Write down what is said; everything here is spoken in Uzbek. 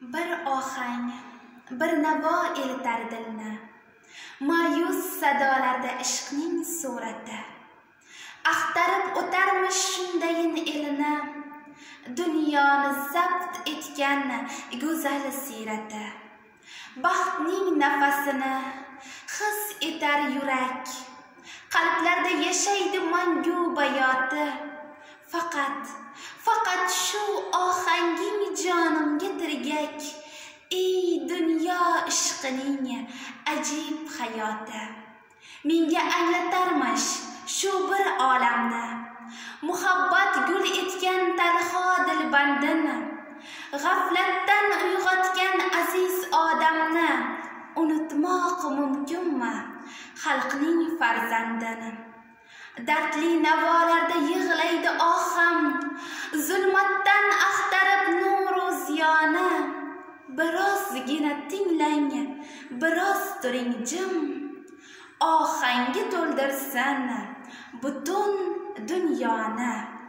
bir ohang bir navo elitar dilni ma'yus sadolarda ishqning surati. Axtarib o'tarmish shundayin elini. Dunyoni zabt etgan go'zal siyrati baxtning nafasini his etar yurak. Qalblarda yashaydi mangu bayoti. Faqat ishqining ajib hayoti. Menga anglatarmish shu bir olamni muhabbat gul etgan talho dilbandini g'aflatdan uyg'otgan aziz odamni unutmoq mumkinmi? Xalqning farzandini. Dardli navolarda yig'laydi oh ham zulmatdan birozgina tinglang biroz turing jim. Ohangi to'ldirsin butun dunyoni.